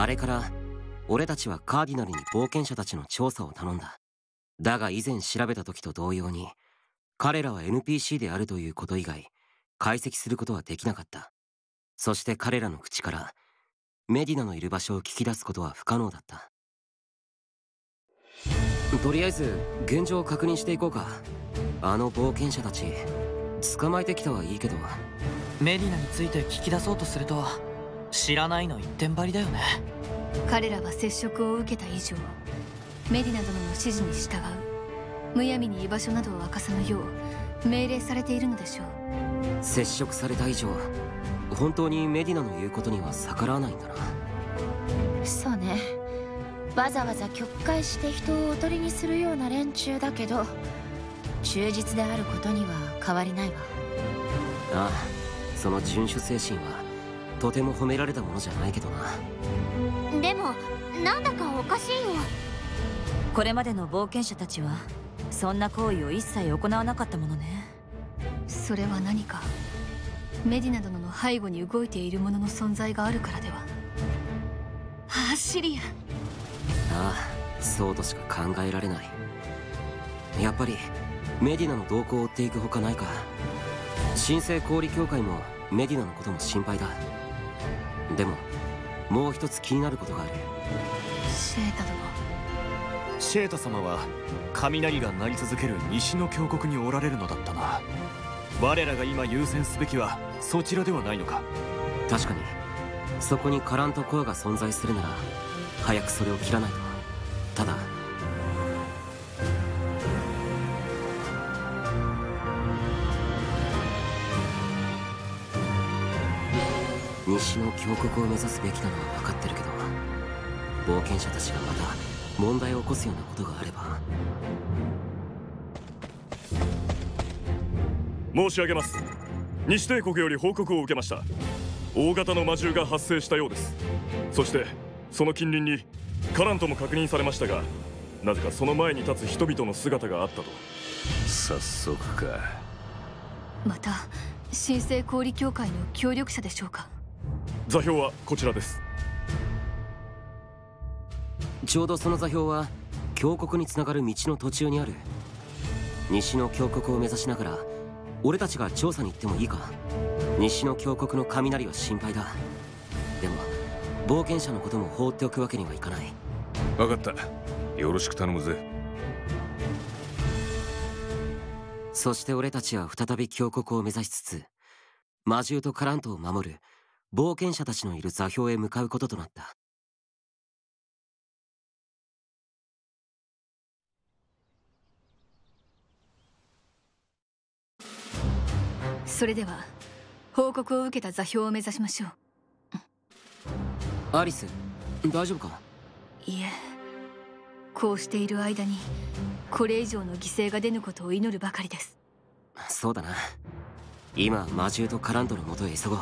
あれから俺たちはカーディナルに冒険者たちの調査を頼んだ。だが以前調べた時と同様に彼らは NPC であるということ以外解析することはできなかった。そして彼らの口からメディナのいる場所を聞き出すことは不可能だった。とりあえず現状を確認していこうか。あの冒険者たち捕まえてきたはいいけど。メディナについて聞き出そうとすると知らないの一点張りだよね。彼らは接触を受けた以上メディナ殿の指示に従う。むやみに居場所などを明かさぬよう命令されているのでしょう。接触された以上本当にメディナの言うことには逆らわないんだな。そうね。わざわざ曲解して人をおとりにするような連中だけど忠実であることには変わりないわ。ああその遵守精神はとても褒められたものじゃないけどな。でもなんだかおかしいよ。これまでの冒険者たちはそんな行為を一切行わなかったものね。それは何かメディナ殿の背後に動いている者の存在があるからでは。あシリアああそうとしか考えられない。やっぱりメディナの動向を追っていくほかないか。神聖氷協会もメディナのことも心配だでももう一つ気になることがある。シェータ殿。シェータ様は雷が鳴り続ける西の峡谷におられるのだったな。我らが今優先すべきはそちらではないのか。確かにそこにカラントコアが存在するなら早くそれを切らないと。ただ西の峡谷を目指すべきなのは分かってるけど冒険者たちがまた問題を起こすようなことがあれば申し上げます西帝国より報告を受けました大型の魔獣が発生したようですそしてその近隣にカラントも確認されましたがなぜかその前に立つ人々の姿があったと早速かまた神聖氷協会の協力者でしょうか座標はこちらです。ちょうどその座標は峡谷につながる道の途中にある。西の峡谷を目指しながら俺たちが調査に行ってもいいか。西の峡谷の雷は心配だ。でも冒険者のことも放っておくわけにはいかない。分かった。よろしく頼むぜ。そして俺たちは再び峡谷を目指しつつ魔獣とカラントを守る冒険者たちのいる座標へ向かうこととなった。それでは報告を受けた座標を目指しましょう。アリス大丈夫か？いえこうしている間にこれ以上の犠牲が出ぬことを祈るばかりです。そうだな。今魔獣とカラントのもとへ急ごう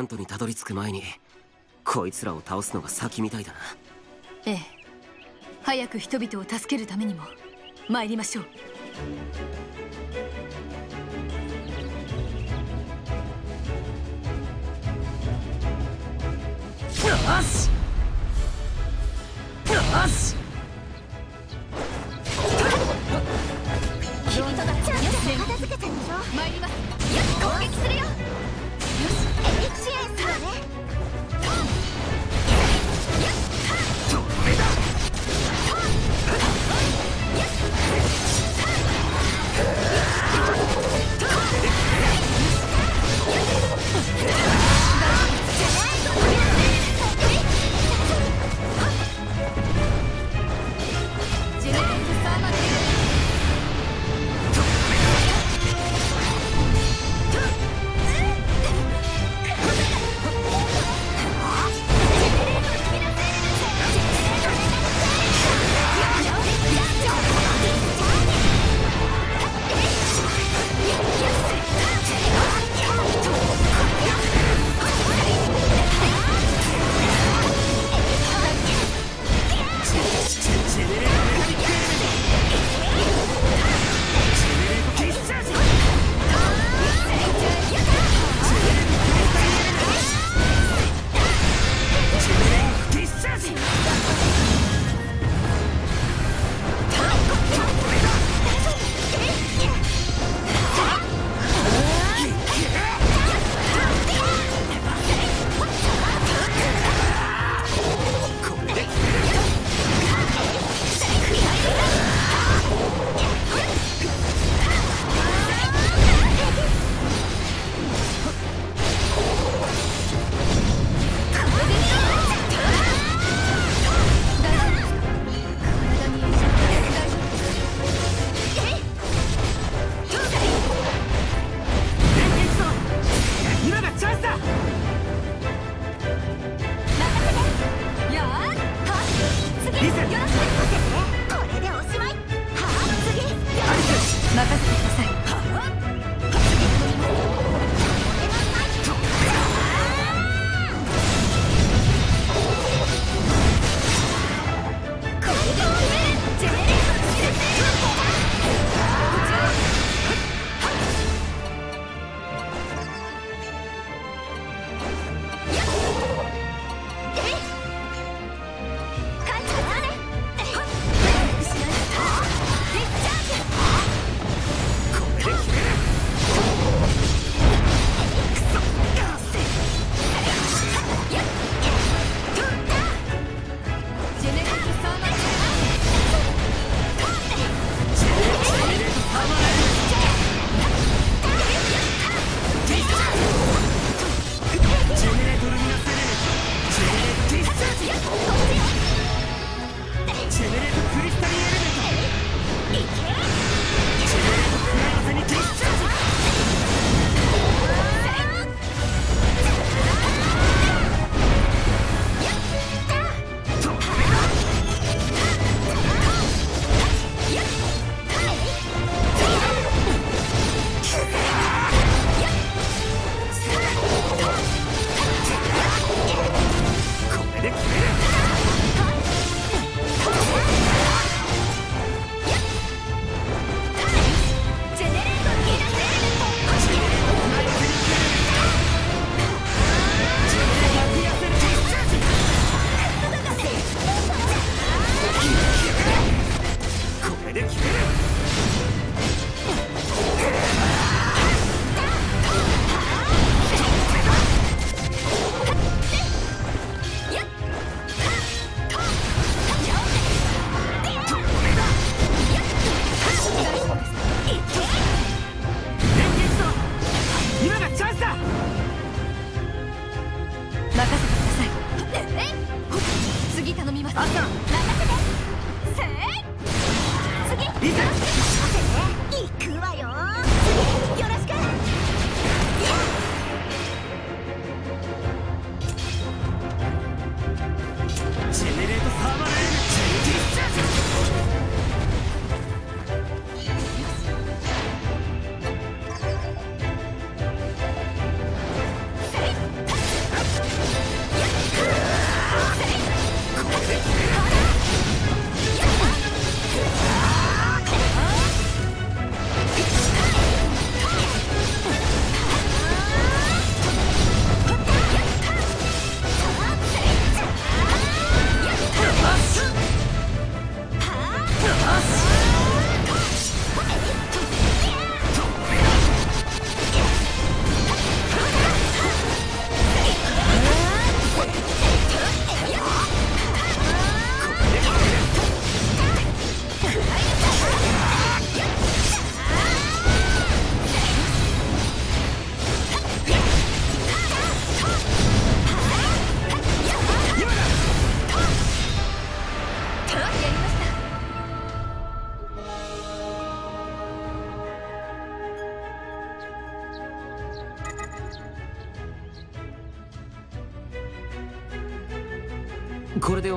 ラントにたどり着く前にこいつらを倒すのが先みたいだな。ええ。早く人々を助けるためにも参りましょう。よし！リザー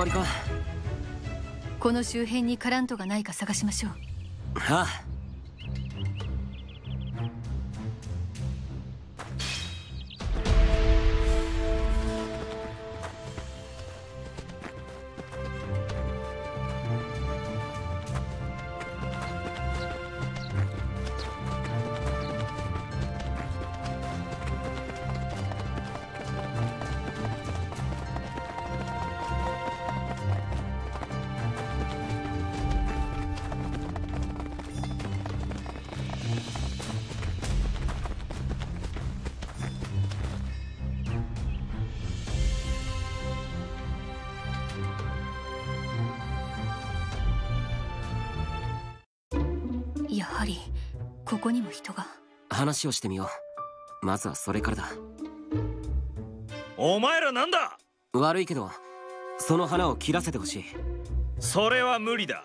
わりか。この周辺にカラントがないか探しましょう。ああ。やはりここにも人が。話をしてみよう。まずはそれからだ。お前らなんだ？悪いけどその花を切らせてほしい。それは無理だ。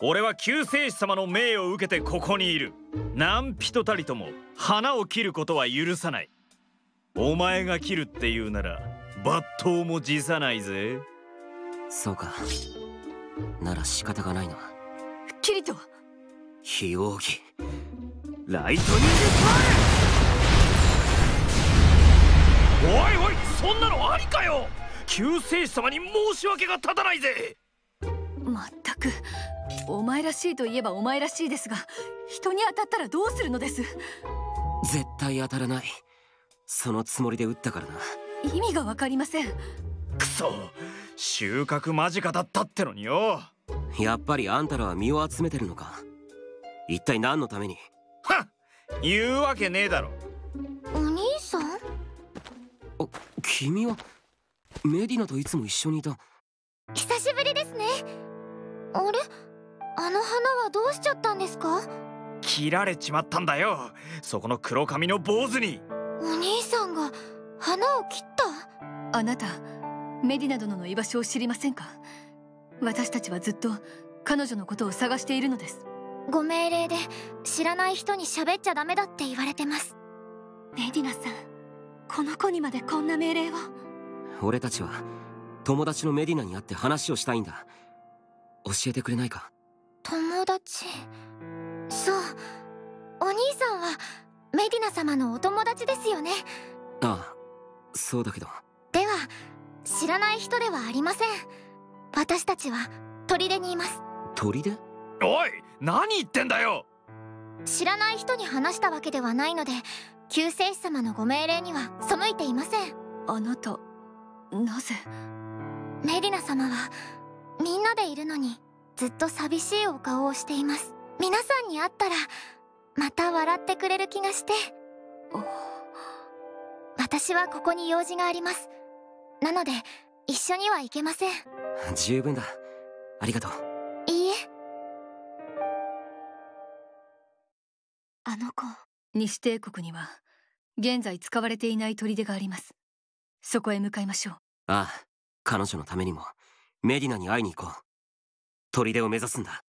俺は救世主様の命を受けてここにいる。何人たりとも花を切ることは許さない。お前が切るって言うなら抜刀も辞さないぜ。そうか。なら仕方がないな。キリト非奥義。ライトニングおいおいそんなのありかよ！救世主様に申し訳が立たないぜ！まったく。お前らしいといえばお前らしいですが人に当たったらどうするのです？絶対当たらない。そのつもりで撃ったからな。意味が分かりません。くそ！収穫間近だったってのによ。やっぱりあんたらは身を集めてるのか一体何のために？はっ！言うわけねえだろ。お兄さん？お君はメディナといつも一緒にいた。久しぶりですね。あれ？あの花はどうしちゃったんですか？切られちまったんだよ。そこの黒髪の坊主に。お兄さんが花を切った？あなたメディナ殿の居場所を知りませんか？私たちはずっと彼女のことを探しているのですご命令で知らない人に喋っちゃダメだって言われてます。メディナさんこの子にまでこんな命令を。俺たちは友達のメディナに会って話をしたいんだ。教えてくれないか？友達？そう。お兄さんはメディナ様のお友達ですよね？ああそうだけど。では知らない人ではありません。私たちは砦にいます。砦？おい何言ってんだよ！知らない人に話したわけではないので救世主様のご命令には背いていません。あなたなぜ？メディナ様はみんなでいるのにずっと寂しいお顔をしています。皆さんに会ったらまた笑ってくれる気がして。私はここに用事があります。なので一緒には行けません。十分だ。ありがとうあの子。西帝国には現在使われていない砦があります。そこへ向かいましょう。ああ彼女のためにもメディナに会いに行こう。砦を目指すんだ